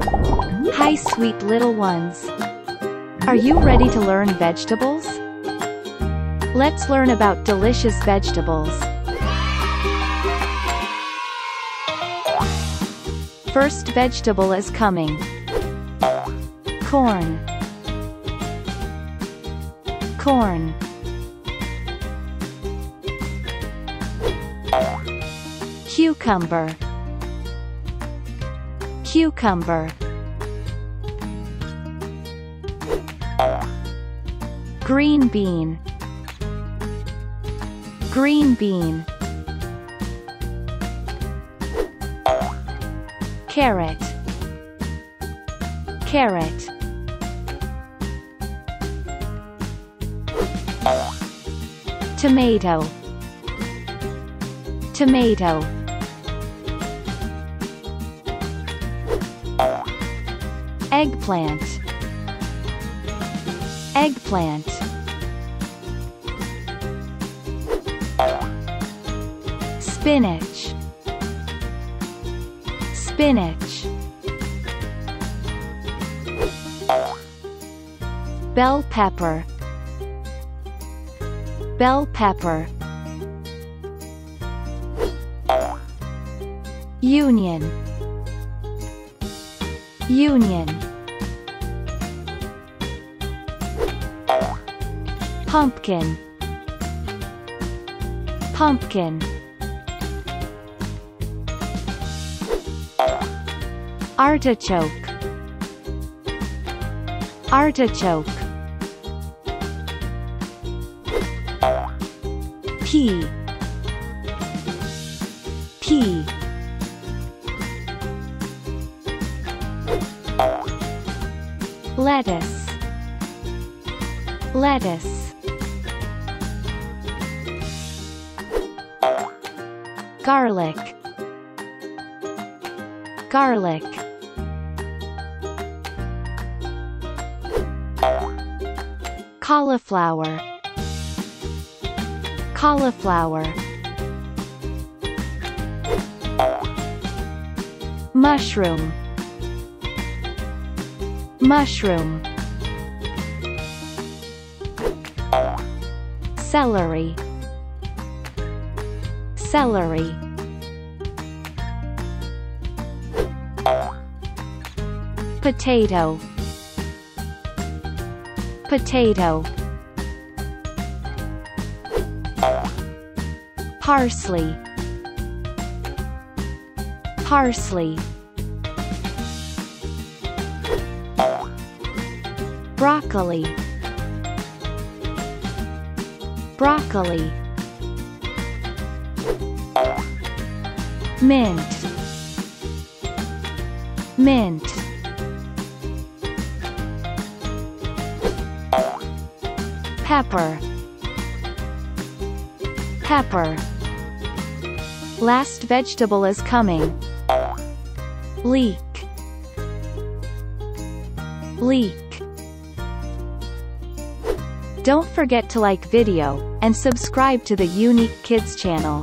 Hi sweet little ones. Are you ready to learn vegetables? Let's learn about delicious vegetables. First vegetable is coming. Corn. Corn. Cucumber. Cucumber. Green bean. Green bean. Carrot. Carrot. Tomato. Tomato. Eggplant. Eggplant. Spinach. Spinach. Bell pepper. Bell pepper. Onion. Onion. Pumpkin. Pumpkin. Artichoke. Artichoke. Pea. Pea. Lettuce. Lettuce. Garlic. Garlic. Cauliflower. Cauliflower. Mushroom. Mushroom. Celery. Celery. Potato. Potato. Parsley. Parsley. Broccoli. Broccoli. Mint. Mint. Pepper. Pepper. Last vegetable is coming. Leek. Leek. Don't forget to like video, and subscribe to the UNIQ Kids channel.